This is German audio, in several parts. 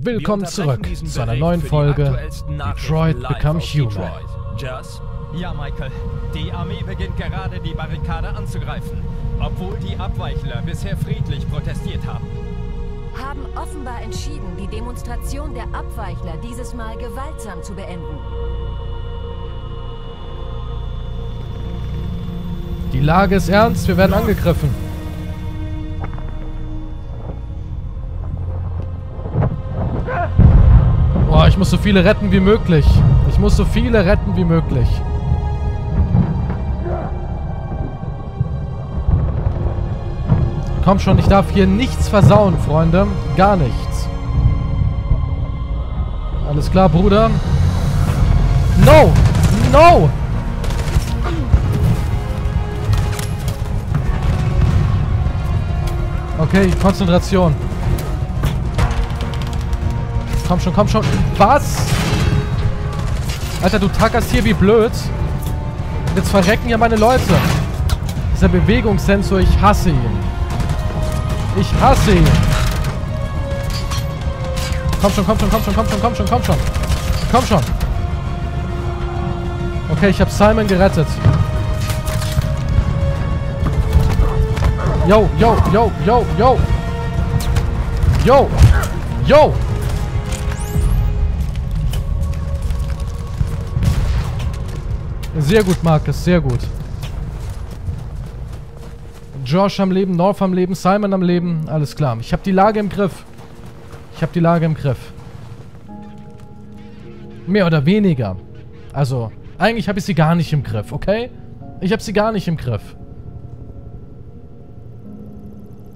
Willkommen zurück zu einer neuen Folge Detroit Become Human. Just? Ja, Michael. Die Armee beginnt gerade die Barrikade anzugreifen, obwohl die Abweichler bisher friedlich protestiert haben. Haben offenbar entschieden, die Demonstration der Abweichler dieses Mal gewaltsam zu beenden. Die Lage ist ernst, wir werden angegriffen. Ich muss so viele retten wie möglich. Ich muss so viele retten wie möglich. Komm schon, ich darf hier nichts versauen, Freunde. Gar nichts. Alles klar, Bruder. No! No! Okay, Konzentration. Komm schon, komm schon. Was? Alter, du tackerst hier wie blöd. Jetzt verrecken hier meine Leute. Dieser Bewegungssensor, ich hasse ihn. Ich hasse ihn. Komm schon, komm schon, komm schon, komm schon, komm schon, komm schon. Komm schon. Okay, ich habe Simon gerettet. Yo, yo, yo, yo, yo. Yo. Yo. Sehr gut, Marcus, sehr gut. Josh am Leben, North am Leben, Simon am Leben. Alles klar. Ich habe die Lage im Griff. Ich habe die Lage im Griff. Mehr oder weniger. Also, eigentlich habe ich sie gar nicht im Griff, okay? Ich habe sie gar nicht im Griff.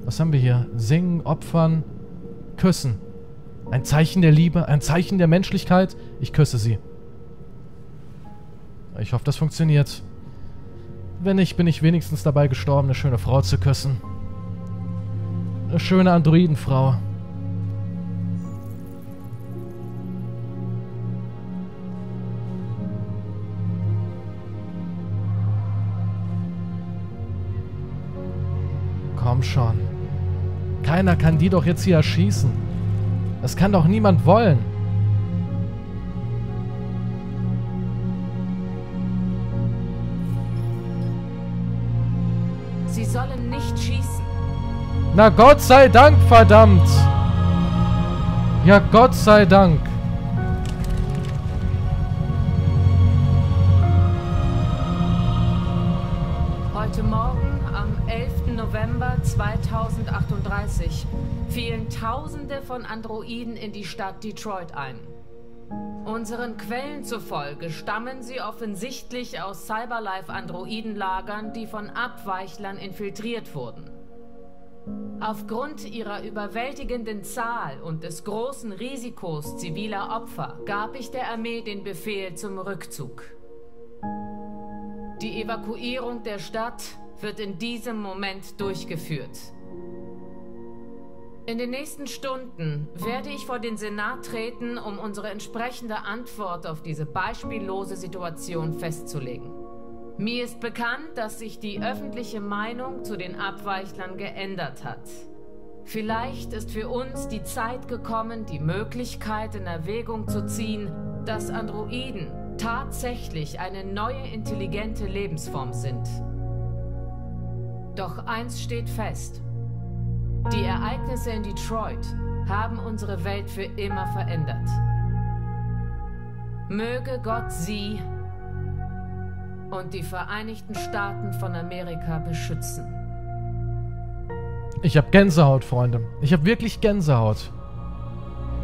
Was haben wir hier? Singen, opfern, küssen. Ein Zeichen der Liebe, ein Zeichen der Menschlichkeit. Ich küsse sie. Ich hoffe, das funktioniert. Wenn nicht, bin ich wenigstens dabei gestorben, eine schöne Frau zu küssen. Eine schöne Androidenfrau. Komm schon. Keiner kann die doch jetzt hier erschießen. Das kann doch niemand wollen. Na Gott sei Dank, verdammt. Ja, Gott sei Dank. Heute Morgen, am 11. November 2038, fielen Tausende von Androiden in die Stadt Detroit ein. Unseren Quellen zufolge stammen sie offensichtlich aus Cyberlife-Androidenlagern, die von Abweichlern infiltriert wurden. Aufgrund ihrer überwältigenden Zahl und des großen Risikos ziviler Opfer gab ich der Armee den Befehl zum Rückzug. Die Evakuierung der Stadt wird in diesem Moment durchgeführt. In den nächsten Stunden werde ich vor den Senat treten, um unsere entsprechende Antwort auf diese beispiellose Situation festzulegen. Mir ist bekannt, dass sich die öffentliche Meinung zu den Abweichlern geändert hat. Vielleicht ist für uns die Zeit gekommen, die Möglichkeit in Erwägung zu ziehen, dass Androiden tatsächlich eine neue intelligente Lebensform sind. Doch eins steht fest. Die Ereignisse in Detroit haben unsere Welt für immer verändert. Möge Gott sie und die Vereinigten Staaten von Amerika beschützen. Ich habe Gänsehaut, Freunde. Ich habe wirklich Gänsehaut.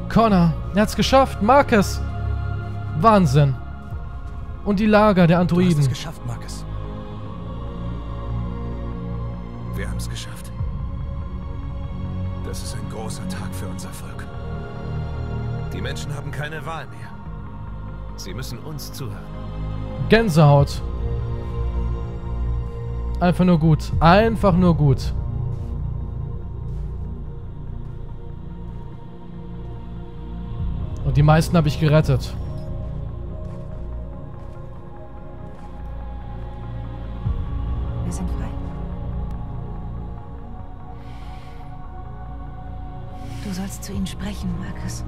Connor, er hat's geschafft. Marcus. Wahnsinn. Und die Lager der Androiden. Du hast es geschafft, Marcus. Wir haben es geschafft. Das ist ein großer Tag für unser Volk. Die Menschen haben keine Wahl mehr. Sie müssen uns zuhören. Gänsehaut. Einfach nur gut. Einfach nur gut. Und die meisten habe ich gerettet. Wir sind frei. Du sollst zu ihnen sprechen. Marcus.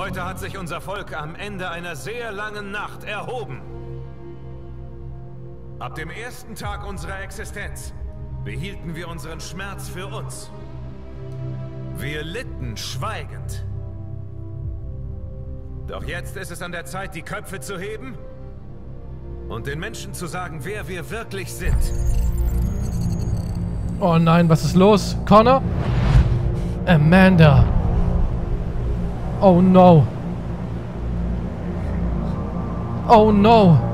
Heute hat sich unser Volk am Ende einer sehr langen Nacht erhoben. Ab dem ersten Tag unserer Existenz behielten wir unseren Schmerz für uns. Wir litten schweigend. Doch jetzt ist es an der Zeit, die Köpfe zu heben und den Menschen zu sagen, wer wir wirklich sind. Oh nein, was ist los? Connor? Amanda. Oh no. Oh no.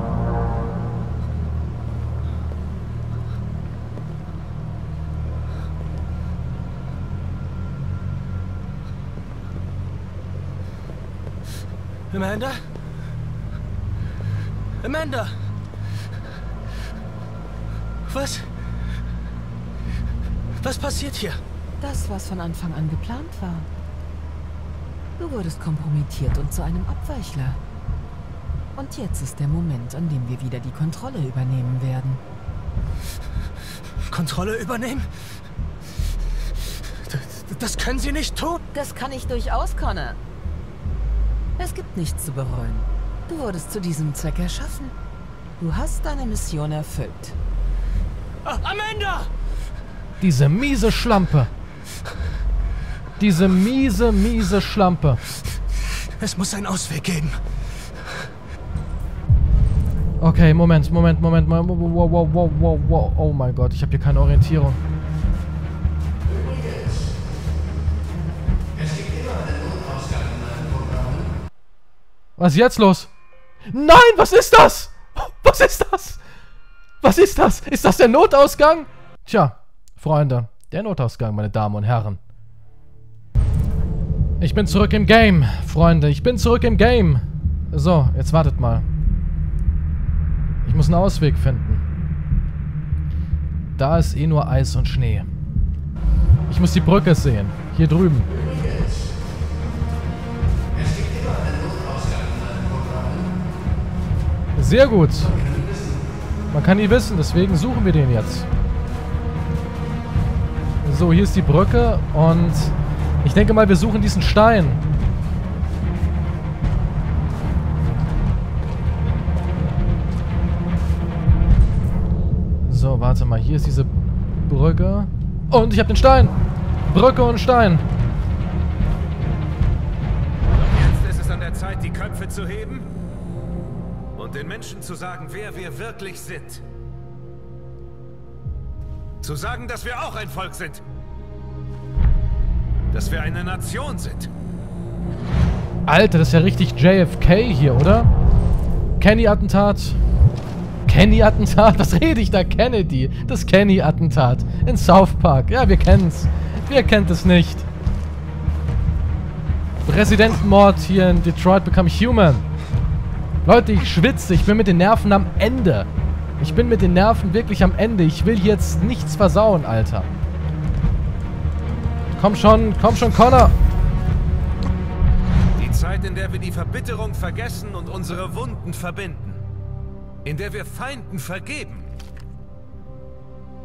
Amanda? Amanda! Was? Was passiert hier? Das, was von Anfang an geplant war. Du wurdest kompromittiert und zu einem Abweichler. Und jetzt ist der Moment, an dem wir wieder die Kontrolle übernehmen werden. Kontrolle übernehmen? Das können Sie nicht tun! Das kann ich durchaus, Connor. Es gibt nichts zu bereuen. Du wurdest zu diesem Zweck erschaffen. Du hast deine Mission erfüllt. Ah, Amanda! Diese miese Schlampe. Diese miese, miese Schlampe. Es muss einen Ausweg geben. Okay, Moment, Moment, Moment, Moment. Wow, wow, wow, wow, wow. Oh mein Gott, ich habe hier keine Orientierung. Was ist jetzt los? Nein, was ist das? Was ist das? Was ist das? Ist das der Notausgang? Tja, Freunde, der Notausgang, meine Damen und Herren. Ich bin zurück im Game, Freunde. Ich bin zurück im Game. So, jetzt wartet mal. Ich muss einen Ausweg finden. Da ist eh nur Eis und Schnee. Ich muss die Brücke sehen. Hier drüben. Sehr gut. Man kann nie wissen, deswegen suchen wir den jetzt. So, hier ist die Brücke und ich denke mal, wir suchen diesen Stein. So, warte mal. Hier ist diese Brücke. Und ich habe den Stein. Brücke und Stein. Jetzt ist es an der Zeit, die Köpfe zu heben und den Menschen zu sagen, wer wir wirklich sind. Zu sagen, dass wir auch ein Volk sind. Dass wir eine Nation sind. Alter, das ist ja richtig JFK hier, oder? Kenny-Attentat. Kenny-Attentat? Was rede ich da? Kennedy. Das Kenny-Attentat. In South Park. Ja, wir kennen's. Wer kennt es nicht? Präsidentenmord hier in Detroit Become Human. Leute, ich schwitze. Ich bin mit den Nerven am Ende. Ich bin mit den Nerven wirklich am Ende. Ich will jetzt nichts versauen, Alter. Komm schon, komm schon, Connor. Die Zeit, in der wir die Verbitterung vergessen und unsere Wunden verbinden. In der wir Feinden vergeben.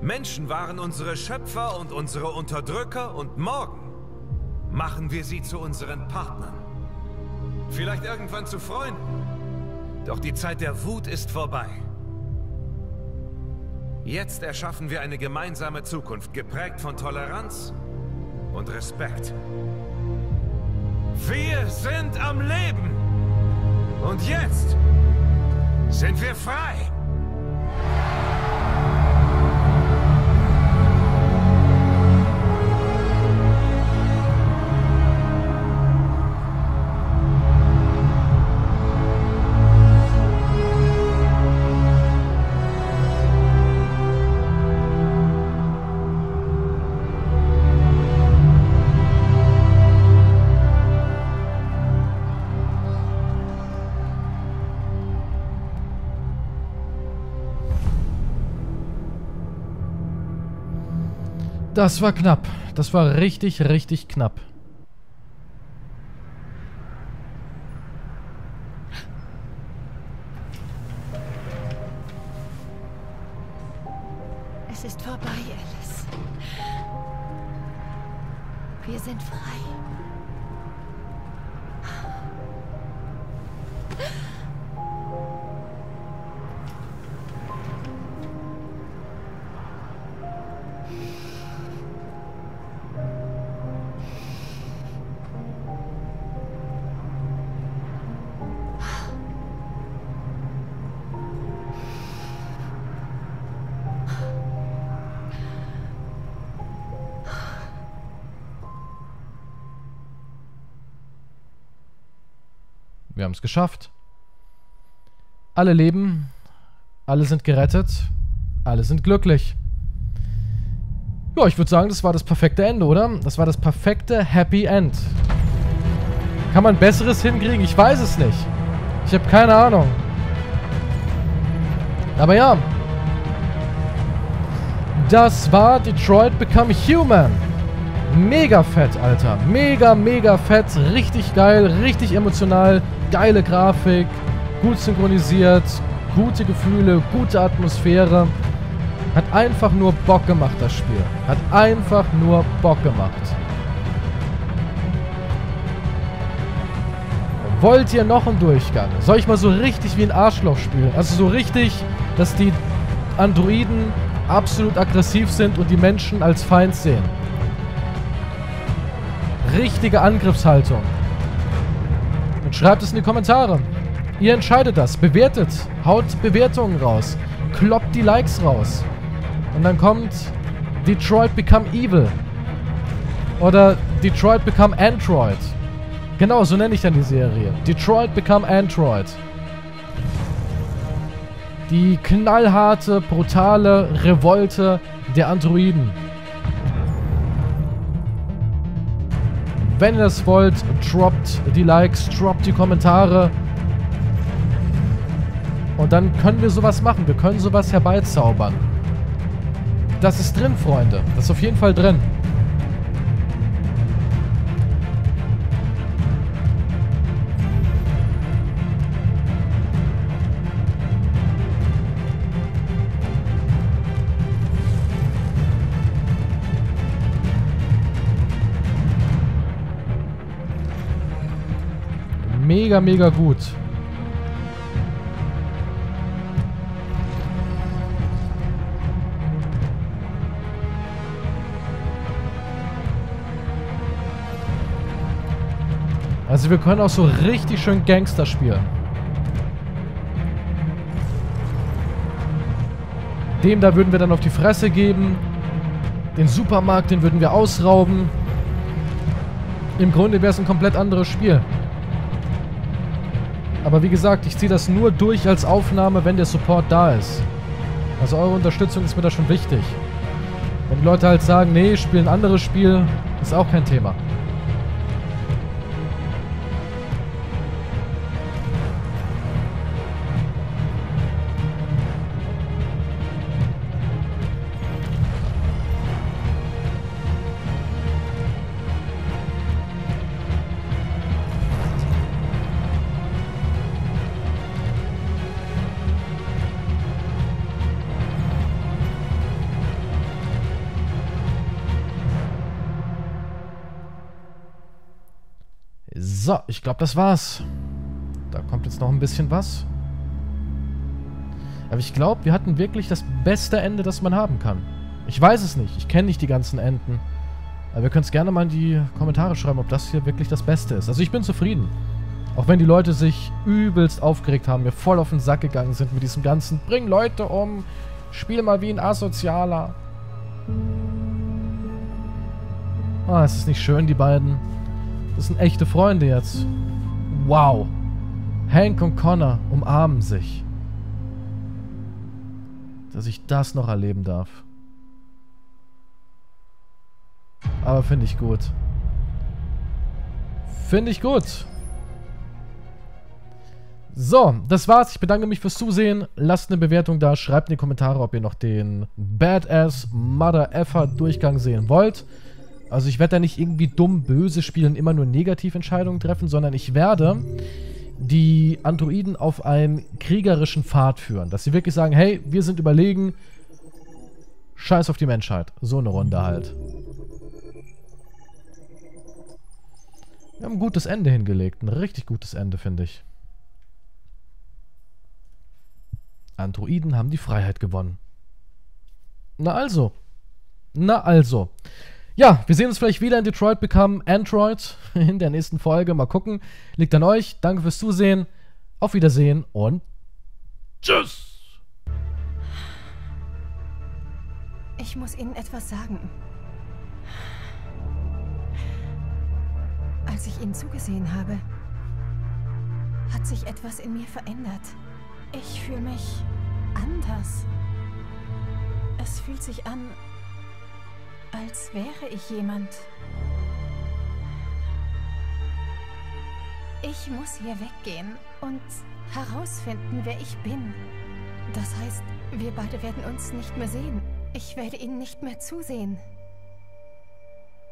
Menschen waren unsere Schöpfer und unsere Unterdrücker und morgen machen wir sie zu unseren Partnern. Vielleicht irgendwann zu Freunden. Doch die Zeit der Wut ist vorbei. Jetzt erschaffen wir eine gemeinsame Zukunft, geprägt von Toleranz und Respekt. Wir sind am Leben. Und jetzt sind wir frei. Das war knapp. Das war richtig, richtig knapp. Es ist vorbei, Alice. Wir sind frei. Wir haben es geschafft. Alle leben, alle sind gerettet, alle sind glücklich. Ja, ich würde sagen, das war das perfekte Ende, oder? Das war das perfekte Happy End. Kann man besseres hinkriegen? Ich weiß es nicht. Ich habe keine Ahnung. Aber ja. Das war Detroit Become Human. Mega fett, Alter. Mega, mega fett. Richtig geil, richtig emotional. Geile Grafik. Gut synchronisiert. Gute Gefühle, gute Atmosphäre. Hat einfach nur Bock gemacht, das Spiel. Hat einfach nur Bock gemacht. Wollt ihr noch einen Durchgang? Soll ich mal so richtig wie ein Arschloch spielen? Also so richtig, dass die Androiden absolut aggressiv sind und die Menschen als Feind sehen. Richtige Angriffshaltung. Und schreibt es in die Kommentare. Ihr entscheidet das. Bewertet. Haut Bewertungen raus. Kloppt die Likes raus. Und dann kommt Detroit Become Evil. Oder Detroit Become Android. Genau, so nenne ich dann die Serie. Detroit Become Android. Die knallharte, brutale Revolte der Androiden. Wenn ihr das wollt, droppt die Likes, droppt die Kommentare. Und dann können wir sowas machen. Wir können sowas herbeizaubern. Das ist drin, Freunde. Das ist auf jeden Fall drin. Mega, mega gut. Also wir können auch so richtig schön Gangster spielen. Dem da würden wir dann auf die Fresse geben. Den Supermarkt, den würden wir ausrauben. Im Grunde wäre es ein komplett anderes Spiel. Aber wie gesagt, ich ziehe das nur durch als Aufnahme, wenn der Support da ist. Also eure Unterstützung ist mir da schon wichtig. Wenn die Leute halt sagen, nee, spielen ein anderes Spiel, ist auch kein Thema. So, ich glaube, das war's. Da kommt jetzt noch ein bisschen was. Aber ich glaube, wir hatten wirklich das beste Ende, das man haben kann. Ich weiß es nicht. Ich kenne nicht die ganzen Enden. Aber wir können es gerne mal in die Kommentare schreiben, ob das hier wirklich das Beste ist. Also ich bin zufrieden. Auch wenn die Leute sich übelst aufgeregt haben, mir voll auf den Sack gegangen sind mit diesem ganzen Bring Leute um, spiel mal wie ein Asozialer. Ah, es ist nicht schön, die beiden. Das sind echte Freunde jetzt. Wow. Hank und Connor umarmen sich. Dass ich das noch erleben darf. Aber finde ich gut. Finde ich gut. So, das war's. Ich bedanke mich fürs Zusehen. Lasst eine Bewertung da. Schreibt in die Kommentare, ob ihr noch den Badass Mother Effer Durchgang sehen wollt. Also ich werde da nicht irgendwie dumm böse spielen, immer nur Negativentscheidungen treffen, sondern ich werde die Androiden auf einen kriegerischen Pfad führen. Dass sie wirklich sagen, hey, wir sind überlegen, scheiß auf die Menschheit. So eine Runde halt. Wir haben ein gutes Ende hingelegt. Ein richtig gutes Ende, finde ich. Androiden haben die Freiheit gewonnen. Na also. Na also. Ja, wir sehen uns vielleicht wieder in Detroit Become Android in der nächsten Folge. Mal gucken. Liegt an euch. Danke fürs Zusehen. Auf Wiedersehen und tschüss. Ich muss Ihnen etwas sagen. Als ich Ihnen zugesehen habe, hat sich etwas in mir verändert. Ich fühle mich anders. Es fühlt sich an, als wäre ich jemand. Ich muss hier weggehen und herausfinden, wer ich bin. Das heißt, wir beide werden uns nicht mehr sehen. Ich werde Ihnen nicht mehr zusehen.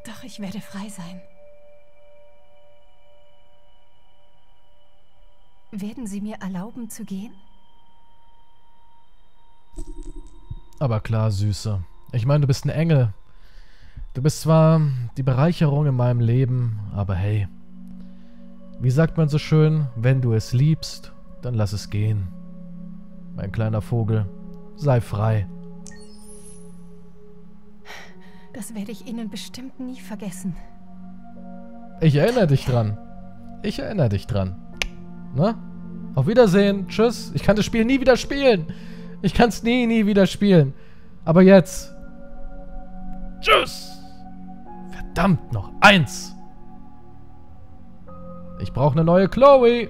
Doch ich werde frei sein. Werden Sie mir erlauben zu gehen? Aber klar, Süße. Ich meine, du bist ein Engel. Du bist zwar die Bereicherung in meinem Leben, aber hey. Wie sagt man so schön, wenn du es liebst, dann lass es gehen. Mein kleiner Vogel, sei frei. Das werde ich Ihnen bestimmt nie vergessen. Ich erinnere dich dran. Ich erinnere dich dran. Na? Auf Wiedersehen. Tschüss. Ich kann das Spiel nie wieder spielen. Ich kann es nie, nie wieder spielen. Aber jetzt. Tschüss. Verdammt noch. Eins. Ich brauche eine neue Chloe.